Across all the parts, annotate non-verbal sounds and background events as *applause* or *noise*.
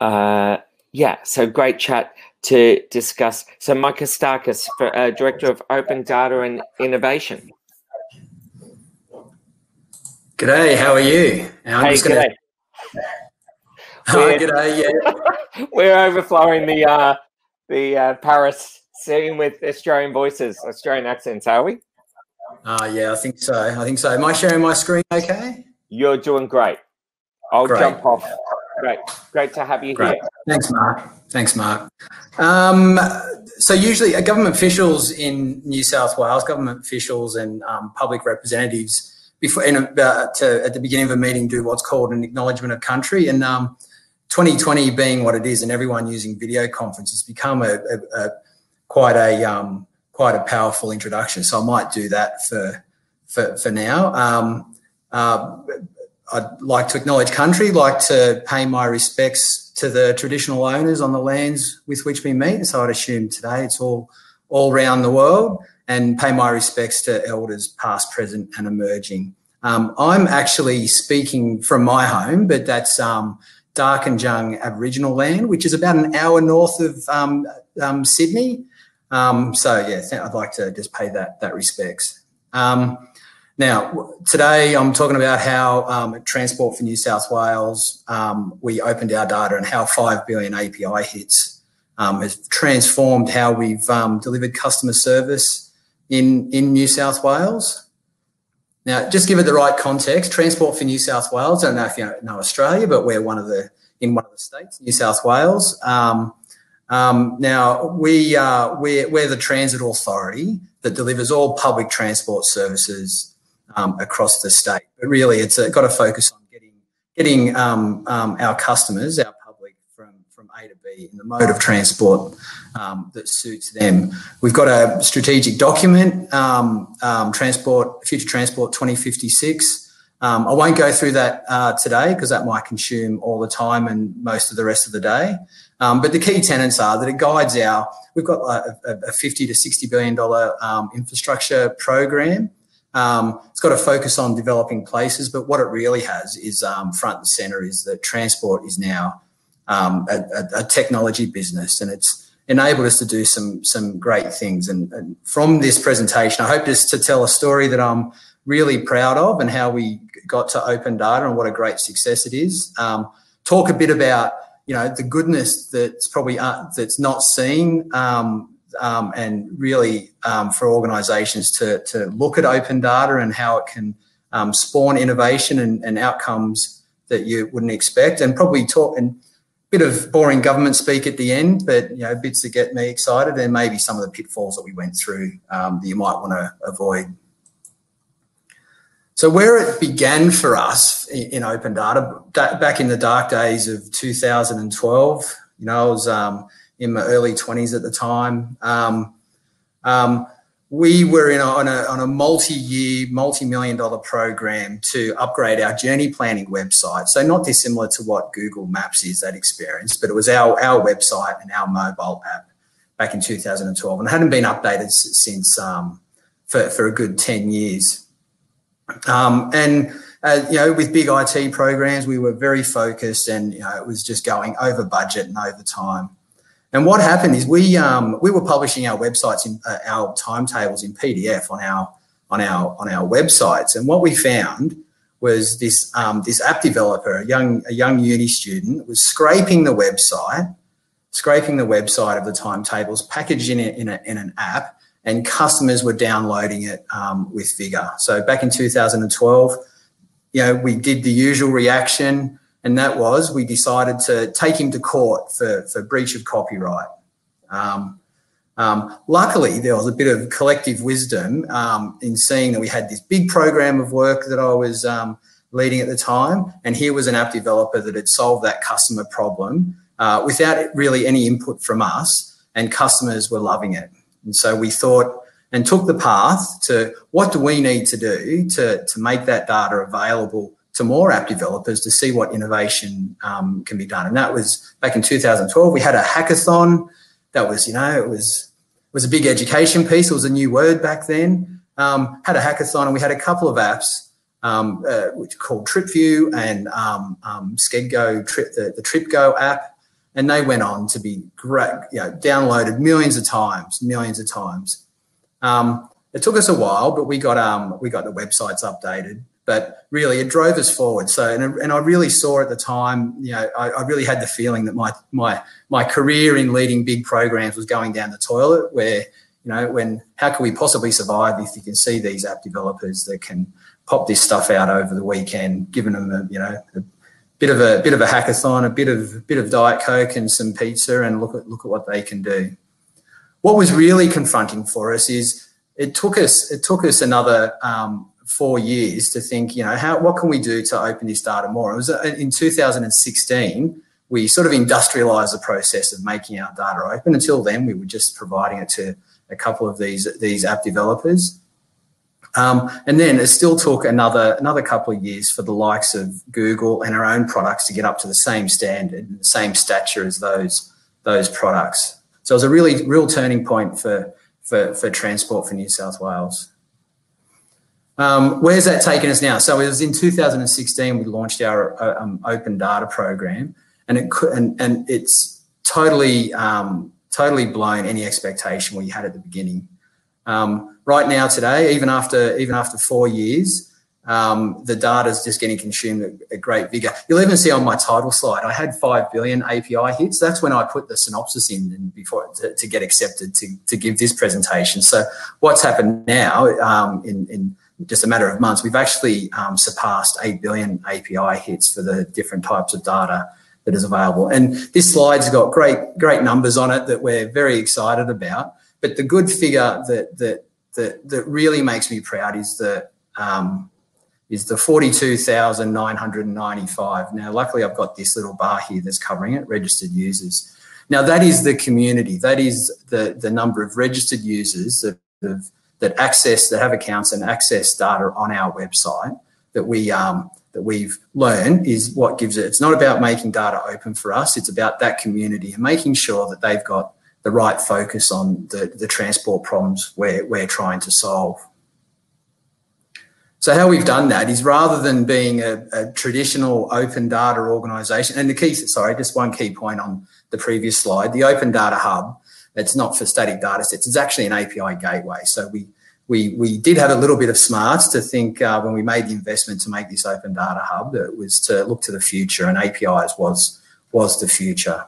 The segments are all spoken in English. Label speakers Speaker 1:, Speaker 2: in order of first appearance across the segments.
Speaker 1: Uh, yeah, so great chat to discuss. So, Micah Starkis, for, uh, Director of Open Data and Innovation.
Speaker 2: G'day, how are you?
Speaker 1: I'm hey, gonna... g'day. *laughs*
Speaker 2: Oh, g'day, yeah. *laughs*
Speaker 1: we're overflowing the uh, the uh, Paris scene with Australian voices, Australian accents, are we?
Speaker 2: Uh, yeah, I think so. I think so. Am I sharing my screen okay?
Speaker 1: You're doing great. I'll great. jump off. Great. Great to have you great. here.
Speaker 2: Thanks, Mark. Thanks, Mark. Um, so usually uh, government officials in New South Wales, government officials and um, public representatives before in, uh, to, at the beginning of a meeting do what's called an acknowledgement of country. And um, 2020 being what it is and everyone using video conference, it's become a, a, a quite a um, quite a powerful introduction. So I might do that for for, for now. Um, uh, I'd like to acknowledge country, like to pay my respects to the traditional owners on the lands with which we meet. So I'd assume today it's all all around the world, and pay my respects to elders past, present, and emerging. Um, I'm actually speaking from my home, but that's um, Darkinjung Aboriginal land, which is about an hour north of um, um Sydney. Um, so yeah, I'd like to just pay that that respects. Um, now, today I'm talking about how um, Transport for New South Wales, um, we opened our data and how 5 billion API hits um, has transformed how we've um, delivered customer service in, in New South Wales. Now, just give it the right context, Transport for New South Wales, I don't know if you know Australia, but we're one of the, in one of the states, New South Wales. Um, um, now, we, uh, we're, we're the transit authority that delivers all public transport services um, across the state. But really, it's uh, got to focus on getting, getting um, um, our customers, our public, from, from A to B in the mode of transport um, that suits them. We've got a strategic document, um, transport, Future Transport 2056. Um, I won't go through that uh, today because that might consume all the time and most of the rest of the day. Um, but the key tenets are that it guides our, we've got a, a 50 to 60 billion dollar um, infrastructure program. Um, it's got to focus on developing places, but what it really has is um, front and center is that transport is now um, a, a, technology business, and it's enabled us to do some some great things. And, and, from this presentation, I hope just to tell a story that I'm really proud of, and how we got to open data and what a great success it is. Um, talk a bit about you know the goodness that's probably uh, that's not seen um, um, and really um, for organisations to to look at open data and how it can um, spawn innovation and, and, outcomes that you wouldn't expect and probably talk and a bit of boring government speak at the end but you know bits that get me excited and maybe some of the pitfalls that we went through um, that you might want to avoid. So where it began for us in open data, back in the dark days of 2012, you know, I was um, in my early 20s at the time. Um, um, we were in a, on a, on a multi-year, multi-million dollar program to upgrade our journey planning website. So not dissimilar to what Google Maps is, that experience, but it was our, our website and our mobile app back in 2012 and hadn't been updated since um, for, for a good 10 years. Um, and uh, you know, with big IT programs, we were very focused, and you know, it was just going over budget and over time. And what happened is we um, we were publishing our websites in uh, our timetables in PDF on our on our on our websites, and what we found was this um, this app developer, a young a young uni student, was scraping the website, scraping the website of the timetables, packaging it in, a, in an app, and customers were downloading it um, with vigor. So back in 2012, you know, we did the usual reaction, and that was we decided to take him to court for, for breach of copyright. Um, um, luckily, there was a bit of collective wisdom um, in seeing that we had this big program of work that I was um, leading at the time, and here was an app developer that had solved that customer problem uh, without really any input from us, and customers were loving it. And so we thought and took the path to what do we need to do to, to make that data available to more app developers to see what innovation um, can be done. And that was back in 2012. We had a hackathon. That was, you know, it was was a big education piece. It was a new word back then. Um, had a hackathon and we had a couple of apps um, uh, which called TripView and um, um, SkedGo, Trip, the, the TripGo app. and they went on to be great, you know, downloaded millions of times, millions of times. Um, it took us a while, but we got um, we got the websites updated. But really, it drove us forward. So, and, and I really saw at the time, you know, I, I really had the feeling that my my my career in leading big programs was going down the toilet. Where you know, when how can we possibly survive if you can see these app developers that can pop this stuff out over the weekend, giving them a you know a bit of a bit of a hackathon, a bit of bit of diet coke and some pizza, and look at look at what they can do. What was really confronting for us is it took us it took us another um, four years to think, you know, how what can we do to open this data more? It was uh, in 2016 we sort of industrialized the process of making our data open. Until then, we were just providing it to a couple of these these app developers. Um, and then it still took another another couple of years for the likes of Google and our own products to get up to the same standard, the same stature as those those products. So it was a really real turning point for for, for transport for New South Wales. Um, where's that taken us now? So it was in 2016 we launched our uh, um, open data program, and it could, and, and it's totally um, totally blown any expectation we had at the beginning. Um, right now, today, even after even after four years, um, the data is just getting consumed at, at, great vigor. You'll even see on my title slide, I had five billion API hits. That's when I put the synopsis in before to, to get accepted to, to give this presentation. So what's happened now um, in, in just a matter of months, we've actually um, surpassed 8 billion API hits for the different types of data that is available. And this slide's got great, great numbers on it that we're very excited about. But the good figure that that that, that really makes me proud is the um, is the 42,995. Now, luckily, I've got this little bar here that's covering it, registered users. Now, that is the community. That is the, the number of registered users that have, that access, that have accounts and access data on our website that we um, that we've learned is what gives it. It's not about making data open for us. It's about that community and making sure that they've got the right focus on the, the transport problems we're, we're trying to solve. So how we've done that is rather than being a, a, traditional open data organization, and the key, sorry, just one key point on the previous slide, the open data hub, it's not for static data sets, it's actually an API gateway. So we, we, we did have a little bit of smarts to think uh, when we made the investment to make this open data hub, that it was to look to the future and APIs was, was the future.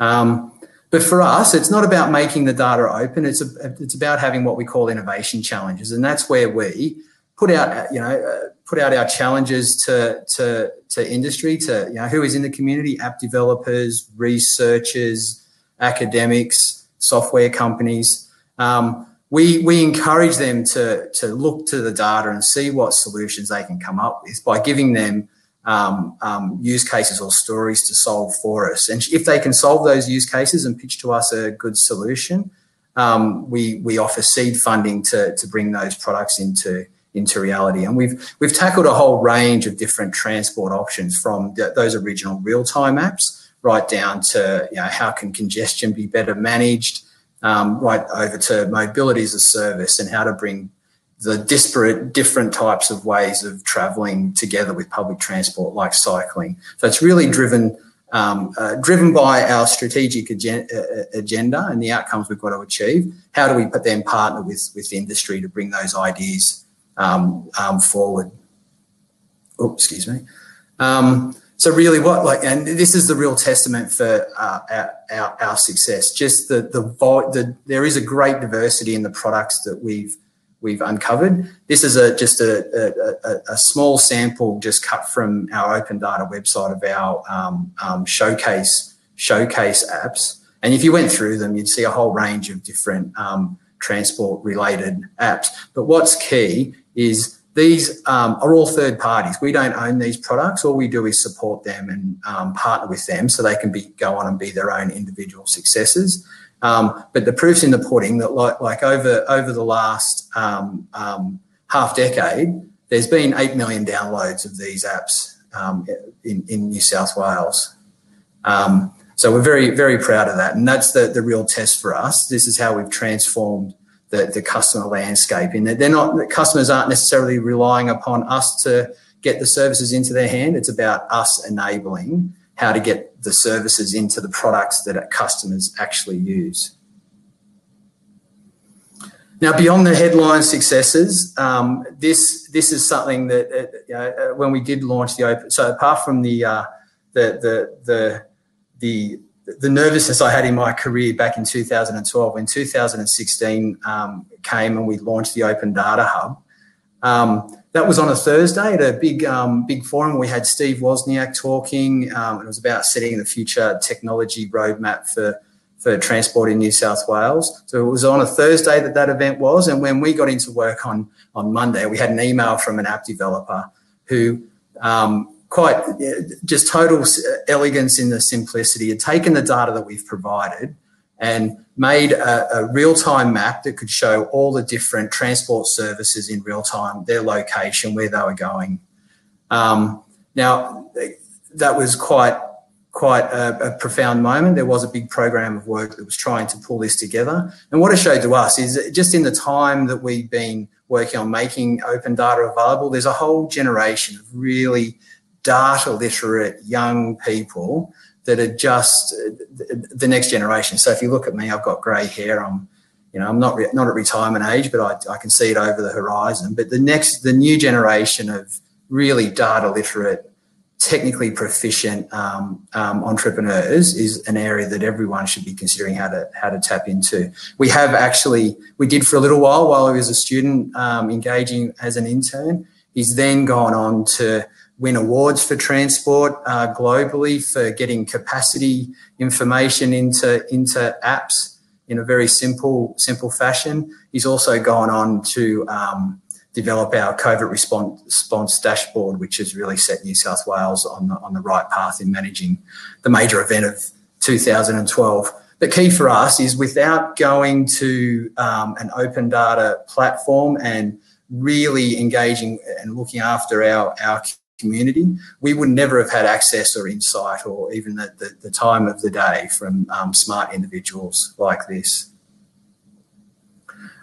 Speaker 2: Um, but for us, it's not about making the data open. It's a, it's about having what we call innovation challenges, and that's where we put out you know uh, put out our challenges to to to industry, to you know who is in the community, app developers, researchers, academics, software companies. Um, we we encourage them to to look to the data and see what solutions they can come up with by giving them um, um, use cases or stories to solve for us. And if they can solve those use cases and pitch to us a good solution, um, we we offer seed funding to to bring those products into into reality. And we've we've tackled a whole range of different transport options from the, those original real time apps right down to you know how can congestion be better managed, um, right over to mobility as a service and how to bring the disparate different types of ways of traveling together with public transport like cycling. So it's really driven um, uh, driven by our strategic agenda, uh, agenda and the outcomes we've got to achieve. How do we put then partner with with industry to bring those ideas um, um, forward? Oh, excuse me. So really, what like, and this is the real testament for uh, our, our, our success. Just the, the the there is a great diversity in the products that we've we've uncovered. This is a just a, a, a, small sample just cut from our open data website of our um, um, showcase showcase apps. And if you went through them, you'd see a whole range of different um, transport related apps. But what's key is these um, are all third parties. We don't own these products. All we do is support them and um, partner with them so they can be go on and be their own individual successes. Um, but the proof's in the pudding that like, like over, over the last um, um, half decade, there's been 8 million downloads of these apps um, in, in New South Wales. So we're very, very proud of that. And that's the, the real test for us. This is how we've transformed the, the customer landscape in that they're not, the customers aren't necessarily relying upon us to get the services into their hand. It's about us enabling how to get the services into the products that customers actually use. Now, beyond the headline successes, um, this this is something that uh, uh, when we did launch the open. So apart from the uh, the the the the the nervousness I had in my career back in 2012, when 2016 um, came and we launched the Open Data Hub, um, that was on a Thursday at a big um, big forum. We had Steve Wozniak talking. Um, it was about setting the future technology roadmap for for transport in New South Wales. So it was on a Thursday that that event was, and when we got into work on on Monday, we had an email from an app developer who um, quite just total elegance in the simplicity had taken the data that we've provided and made a, a real-time map that could show all the different transport services in real time, their location, where they were going. Um, now, that was quite quite a, a, profound moment. There was a big program of work that was trying to pull this together. And what it showed to us is just in the time that we've been working on making open data available, there's a whole generation of really data literate young people that are just the next generation. So if you look at me, I've got grey hair. I'm, you know, I'm not re- not at retirement age, but I, I can see it over the horizon. But the next, the new generation of really data literate, technically proficient um, um, entrepreneurs is an area that everyone should be considering how to how to tap into. We have actually we did for a little while while I was a student um, engaging as an intern. He's then gone on to win awards for transport uh, globally for getting capacity information into into apps in a very simple simple fashion. He's also gone on to um, develop our COVID response, response dashboard, which has really set New South Wales on the on the right path in managing the major event of 2012. The key for us is without going to um, an open data platform and really engaging and looking after our, our community, we would never have had access or insight or even the, the, the time of the day from um, smart individuals like this.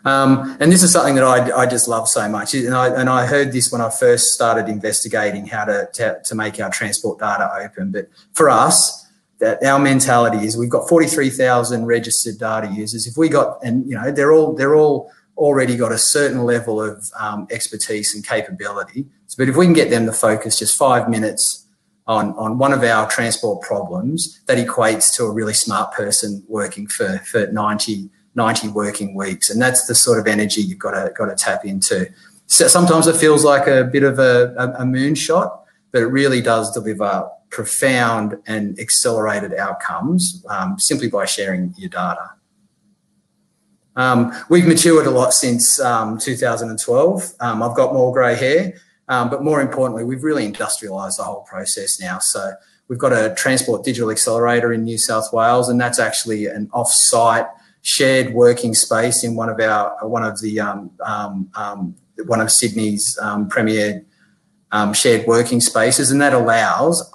Speaker 2: Um, and this is something that I, I, just love so much. And I, and I heard this when I first started investigating how to, to, to make our transport data open. But for us, that our mentality is we've got 43,000 registered data users. If we got, and you know, they're all, they're all already got a certain level of um, expertise and capability. But if we can get them to focus just five minutes on, on one of our transport problems, that equates to a really smart person working for, for 90, 90 working weeks. And that's the sort of energy you've got to, got to tap into. So sometimes it feels like a bit of a, a, a moonshot, but it really does deliver profound and accelerated outcomes um, simply by sharing your data. Um, we've matured a lot since um, 2012. Um, I've got more grey hair, um, but more importantly, we've really industrialised the whole process now. So we've got a transport digital accelerator in New South Wales, and that's actually an off-site shared working space in one of our one of the um, um, one of Sydney's premier shared working spaces, and that allows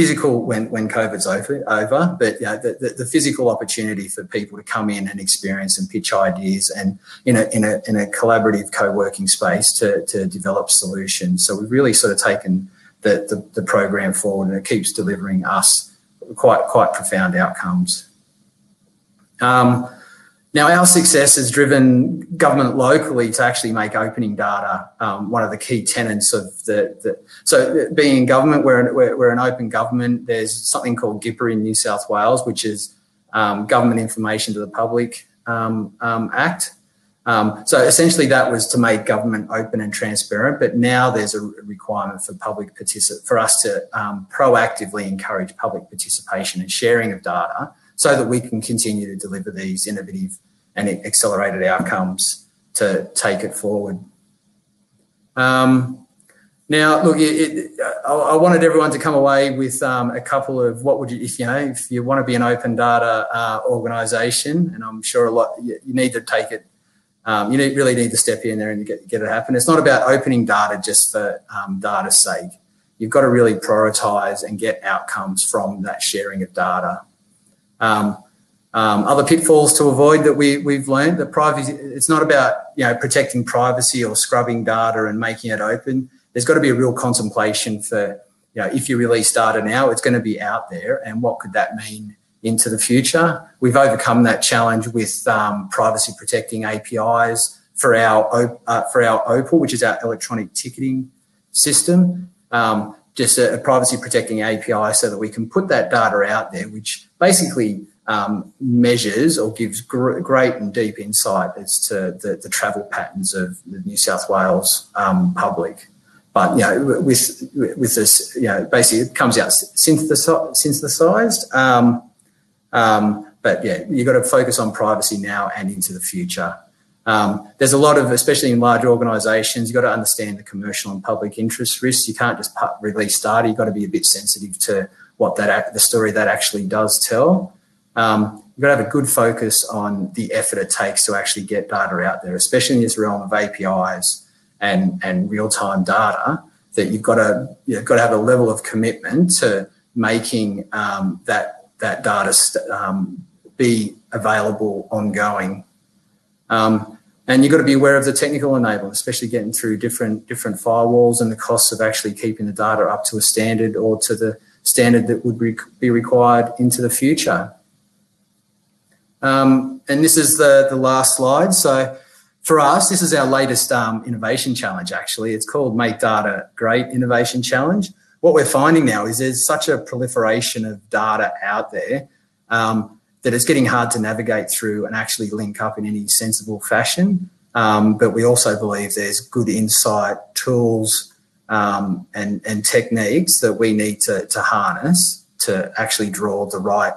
Speaker 2: physical when, when COVID's over, over but you know, the, the, the, physical opportunity for people to come in and experience and pitch ideas and in a, in a, in a collaborative co-working space to, to develop solutions. So we've really sort of taken the, the, the program forward and it keeps delivering us quite, quite profound outcomes. Um, now, our success has driven government locally to actually make opening data um, one of the key tenets of the. the so, being in government, we're, we're, we're, an open government. There's something called GIPA in New South Wales, which is um, Government Information to the Public um, um Act. Um, so, essentially, that was to make government open and transparent. But now there's a requirement for public particip- for us to um, proactively encourage public participation and sharing of data so that we can continue to deliver these innovative and accelerated outcomes to take it forward. Um, now, look, it, it, I, I, wanted everyone to come away with um, a couple of what would you, if you know, if you want to be an open data uh, organisation, and I'm sure a lot you, you need to take it. Um, you need, really need to step in there and get, get it happen. It's not about opening data just for um, data's sake. You've got to really prioritise and get outcomes from that sharing of data. Um, um, other pitfalls to avoid that we, we've learned that privacy, it's not about, you know, protecting privacy or scrubbing data and making it open. There's got to be a real contemplation for you know, if you release data now, it's going to be out there, and what could that mean into the future? We've overcome that challenge with um, privacy protecting APIs for our uh, for our Opal, which is our electronic ticketing system. Um, just a, a, privacy protecting API so that we can put that data out there, which basically um, measures or gives gr- great and deep insight as to the, the, travel patterns of the New South Wales um, public. But you know, with with this, you know, basically it comes out synthesized. Um, um, but yeah, you've got to focus on privacy now and into the future. Um, there's a lot of, especially in large organisations, you've got to understand the commercial and public interest risks. You can't just release data. You've got to be a bit sensitive to what that the story that actually does tell. Um, you've got to have a good focus on the effort it takes to actually get data out there, especially in this realm of APIs and, and real-time data. That you've got to you've got to have a level of commitment to making um, that that data um, be available ongoing um, and you've got to be aware of the technical enablement, especially getting through different different firewalls and the costs of actually keeping the data up to a standard or to the standard that would be required into the future. Um, and this is the, the last slide. So for us, this is our latest um, innovation challenge, actually. It's called Make Data Great Innovation Challenge. What we're finding now is there's such a proliferation of data out there um, that it's getting hard to navigate through and actually link up in any sensible fashion. Um, but we also believe there's good insight, tools, um, and, and techniques that we need to, to harness to actually draw the right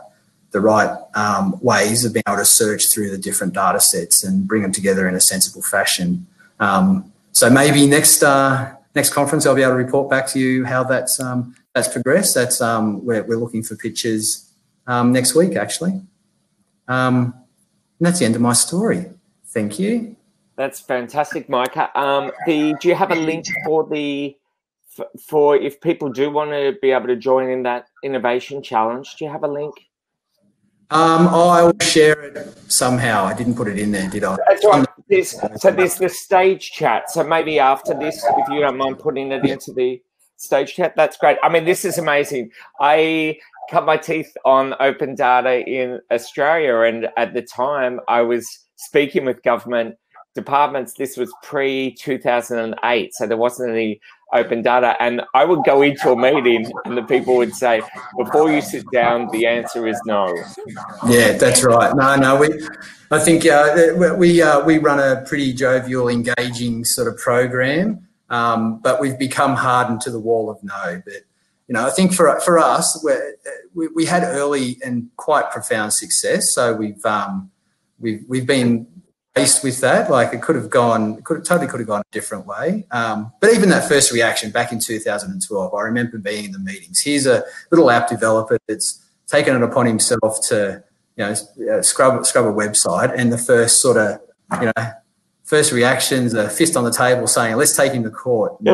Speaker 2: the right um, ways of being able to search through the different data sets and bring them together in a sensible fashion. Um, so maybe next uh, next conference I'll be able to report back to you how that's um, that's progressed. That's um, we're, we're looking for pictures next week actually. Um, and that's the end of my story. Thank you.
Speaker 1: That's fantastic, Micah. Um, the do you have a link for the for, for if people do want to be able to join in that innovation challenge? Do you have a link?
Speaker 2: Um, I will share it somehow. I didn't put it in there, did I?
Speaker 1: That's right. There's, so there's the stage chat. So maybe after this, if you don't mind putting it into the stage chat, that's great. I mean, this is amazing. I cut my teeth on open data in Australia. And at the time, I was speaking with government departments. This was pre 2008, so there wasn't any open data. And I would go into a meeting, and the people would say, "Before you sit down, the answer is no."
Speaker 2: Yeah, that's right. No, no, we. I think uh, we uh, we run a pretty jovial, engaging sort of program, um, but we've become hardened to the wall of no. But you know, I think for for us, we we had early and quite profound success. So we've um, we've we've been faced with that. Like it could have gone, could have, totally could have gone a different way. Um, but even that first reaction back in 2012, I remember being in the meetings. Here's a little app developer that's taken it upon himself to you know scrub scrub a website, and the first sort of you know first reactions, a fist on the table saying, let's take him to court. *laughs*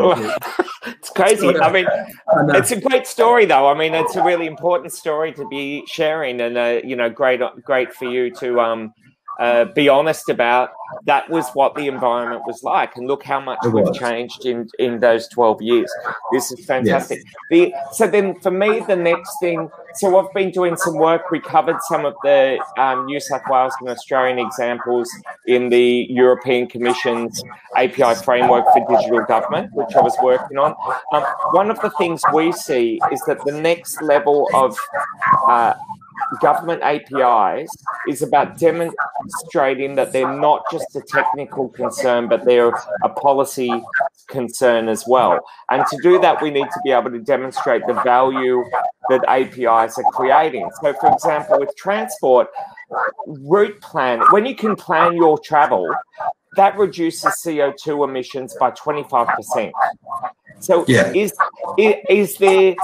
Speaker 1: it's crazy. I mean, *laughs* it's a great story, though. I mean, it's a really important story to be sharing, and uh, you know, great, great for you to um, uh, be honest about that was what the environment was like. And look how much we've changed in in those 12 years. This is fantastic. The so then for me the next thing so i've been doing some work. We covered some of the um, new south wales and australian examples in the european commission's api framework for digital government which i was working on. Um, one of the things we see is that the next level of uh, government APIs is about demonstrating that they're not just a technical concern, but they're a policy concern as well. And to do that, we need to be able to demonstrate the value that APIs are creating. So, for example, with transport, route plan, when you can plan your travel, that reduces CO2 emissions by 25%. So yeah. is, is there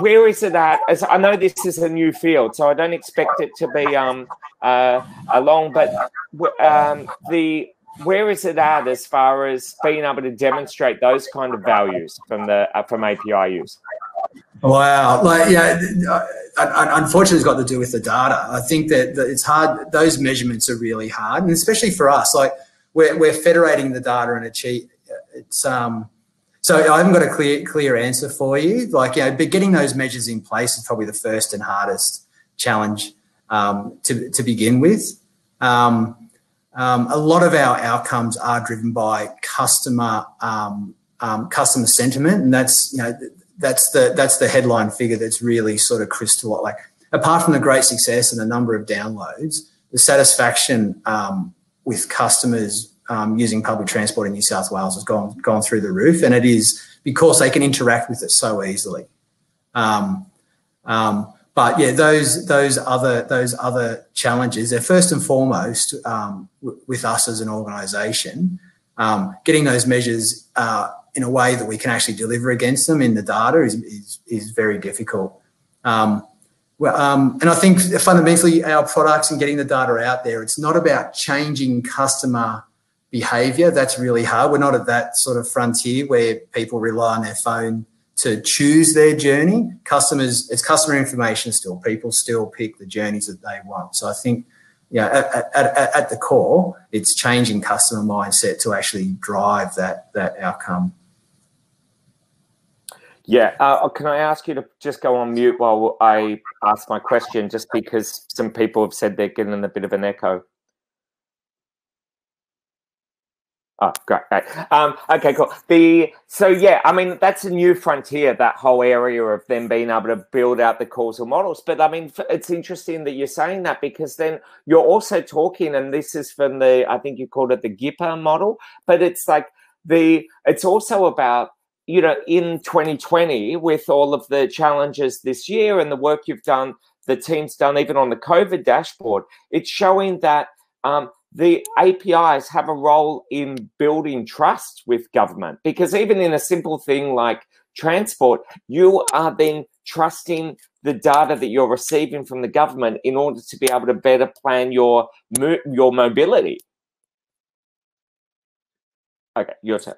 Speaker 1: where is it at? As I know this is a new field, so I don't expect it to be um uh long, but um the where is it at as far as being able to demonstrate those kind of values from the uh, from API use?
Speaker 2: Wow, like yeah, unfortunately, it's got to do with the data. I think that, that it's hard; those measurements are really hard, and especially for us, like we're we're federating the data and achieve it's um so I haven't got a clear clear answer for you. Like, you know, but getting those measures in place is probably the first and hardest challenge um, to to begin with. Um, um, a lot of our outcomes are driven by customer um, um, customer sentiment, and that's you know that's the that's the headline figure that's really sort of crystal like apart from the great success and the number of downloads, the satisfaction um, with customers um, using public transport in New South Wales has gone gone through the roof, and it is because they can interact with it so easily. Um, um but yeah, those those other those other challenges, they're first and foremost um, with us as an organisation, um, getting those measures uh, in a way that we can actually deliver against them in the data is is, is very difficult. Um, well, um, and I think fundamentally our products and getting the data out there, it's not about changing customer behavior. That's really hard. We're not at that sort of frontier where people rely on their phone to choose their journey. Customers, it's customer information still. People still pick the journeys that they want. So I think, yeah, at, at, at the core, it's changing customer mindset to actually drive that that outcome.
Speaker 1: Yeah, uh, can I ask you to just go on mute while I ask my question, just because some people have said they're getting a bit of an echo. Oh, great. great. Um, okay, cool. The so yeah, I mean that's a new frontier. That whole area of them being able to build out the causal models. But I mean, it's interesting that you're saying that because then you're also talking, and this is from the I think you called it the GIPA model, but it's like the it's also about you know in 2020 with all of the challenges this year and the work you've done, the team's done even on the COVID dashboard. It's showing that. Um, the APIs have a role in building trust with government because even in a simple thing like transport, you are then trusting the data that you're receiving from the government in order to be able to better plan your your mobility. Okay, your turn.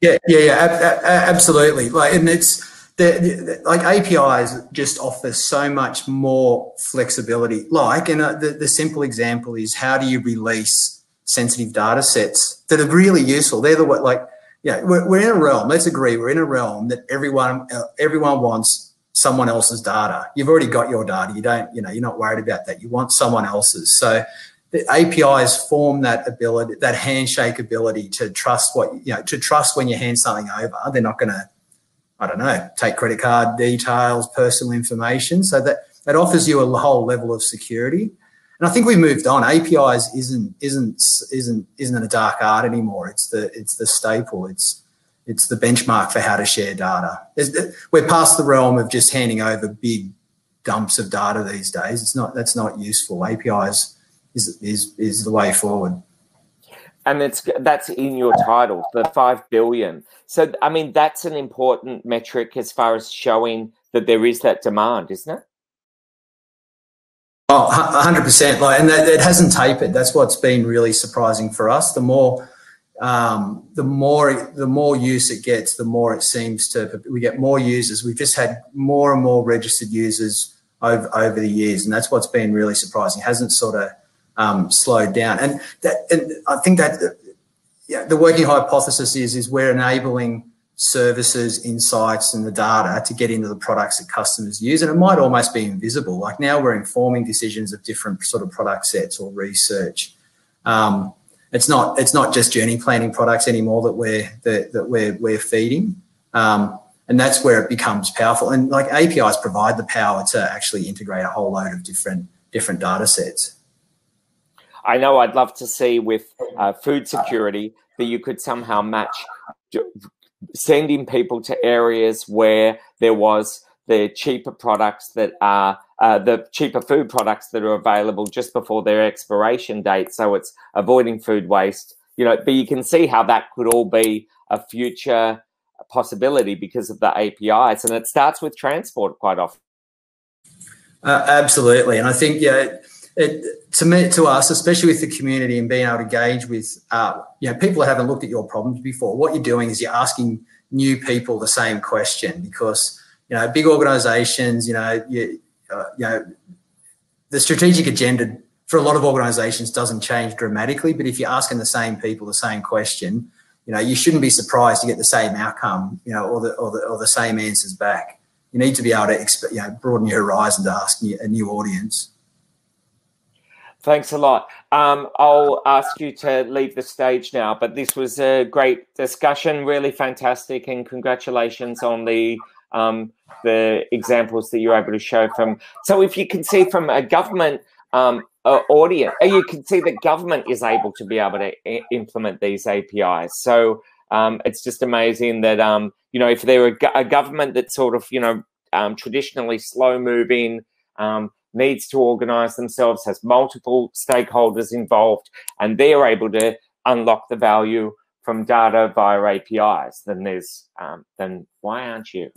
Speaker 2: Yeah, yeah, yeah, absolutely. Like, and it's the, the, like APIs just offer so much more flexibility. Like, and uh, the, the simple example is how do you release sensitive data sets that are really useful? They're the what, like, yeah, we're, we're in a realm. Let's agree, we're in a realm that everyone uh, everyone wants someone else's data. You've already got your data. You don't, you know, you're not worried about that. You want someone else's. So the APIs form that ability, that handshake ability to trust what you know, to trust when you hand something over. They're not going to I don't know, take credit card details, personal information. So that, that offers you a whole level of security. And I think we've moved on. APIs isn't isn't isn't isn't a dark art anymore. It's the it's the staple. It's it's the benchmark for how to share data. we're past the realm of just handing over big dumps of data these days. It's not that's not useful. APIs is is is the way forward
Speaker 1: and it's that's in your title the 5 billion. So i mean that's an important metric as far as showing that there is that demand isn't it?
Speaker 2: Oh 100% like and that it hasn't tapered. That's what's been really surprising for us. The more um, the more the more use it gets the more it seems to we get more users. We've just had more and more registered users over over the years and that's what's been really surprising. It hasn't sort of um, slowed down. And that, and I think that yeah, the working hypothesis is is we're enabling services, insights, and the data to get into the products that customers use, and it might almost be invisible. Like now, we're informing decisions of different sort of product sets or research. Um, it's not it's not just journey planning products anymore that we're that, that we're we're feeding. Um, and that's where it becomes powerful. And like APIs provide the power to actually integrate a whole load of different different data sets.
Speaker 1: I know I'd love to see with uh, food security that you could somehow match sending people to areas where there was the cheaper products that are uh, the cheaper food products that are available just before their expiration date. So it's avoiding food waste, you know, but you can see how that could all be a future possibility because of the APIs. And it starts with transport quite often.
Speaker 2: Uh, absolutely. And I think, yeah, it, to me, to us, especially with the community and being able to engage with, uh, you know, people that haven't looked at your problems before. What you're doing is you're asking new people the same question because you know, big organisations, you know, you, uh, you know, the strategic agenda for a lot of organisations doesn't change dramatically. But if you're asking the same people the same question, you know, you shouldn't be surprised to get the same outcome, you know, or the or the, or the same answers back. You need to be able to, exp- you know, broaden your horizon to ask a new audience.
Speaker 1: Thanks a lot. Um, I'll ask you to leave the stage now, but this was a great discussion, really fantastic, and congratulations on the um, the examples that you're able to show from. So, if you can see from a government um, uh, audience, you can see that government is able to be able to implement these APIs. So, um, it's just amazing that um, you know if they're a, a, government that's sort of you know um, traditionally slow moving. Um, needs to organize themselves, has multiple stakeholders involved, and they're able to unlock the value from data via APIs, then there's um, then why aren't you?